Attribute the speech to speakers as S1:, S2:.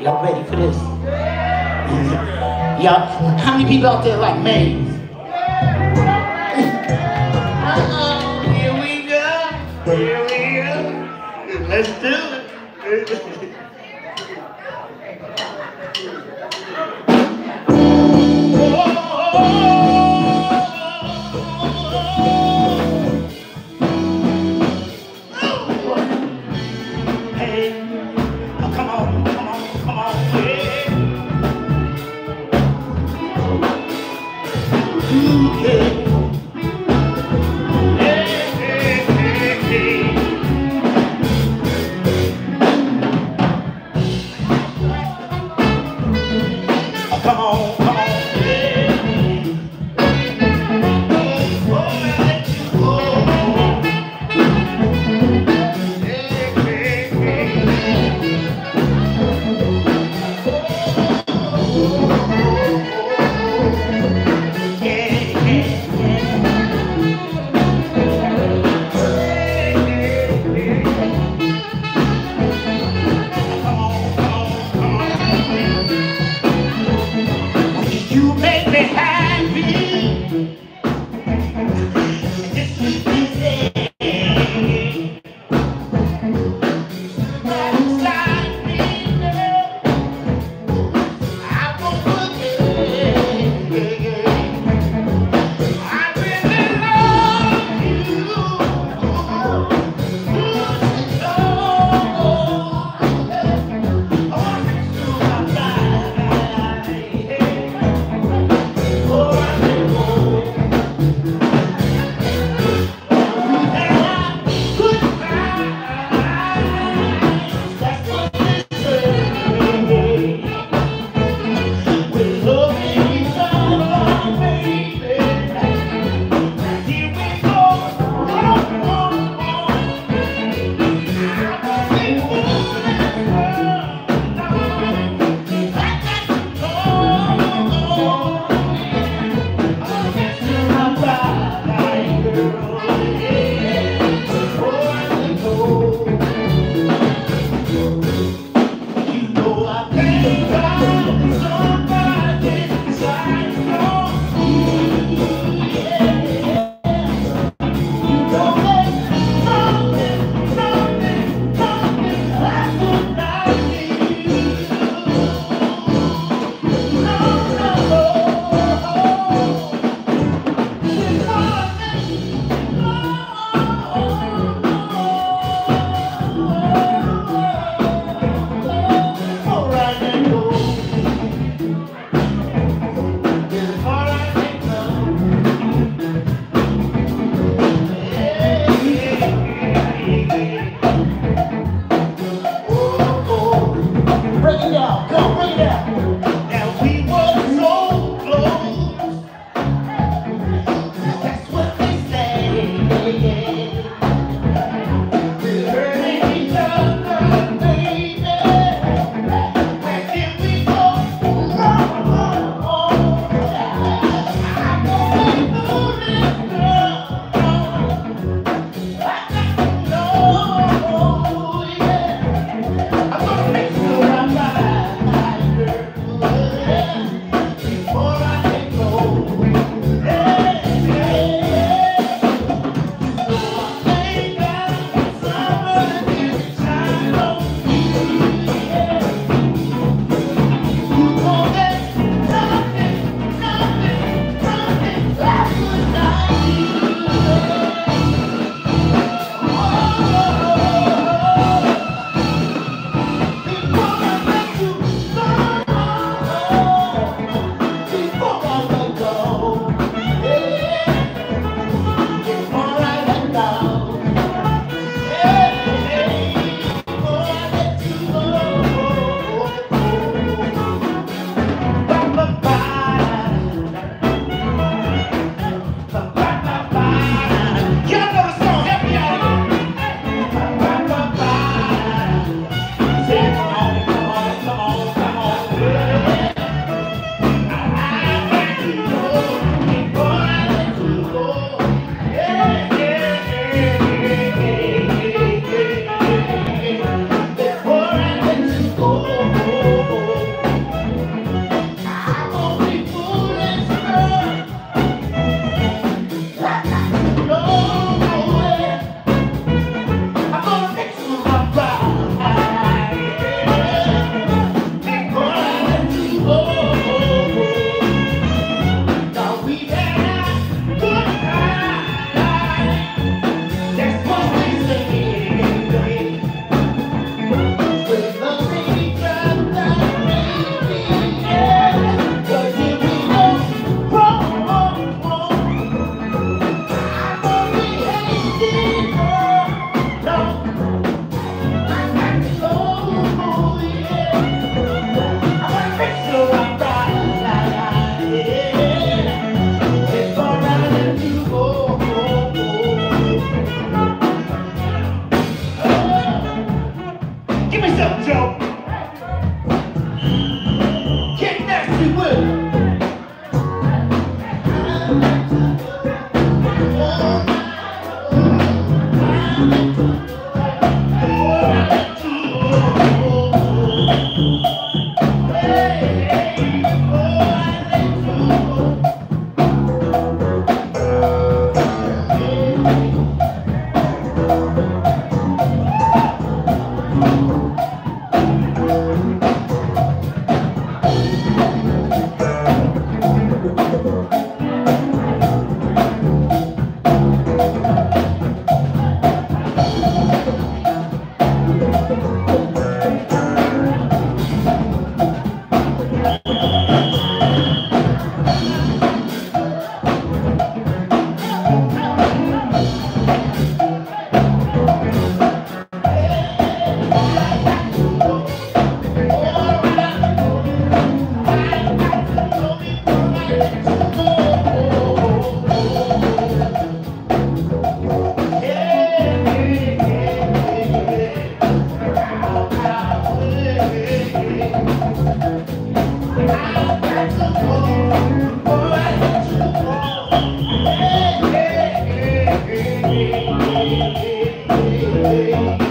S1: Y'all ready for this? Y'all, how many people out there like Maze? Okay. Ei,